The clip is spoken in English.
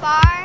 far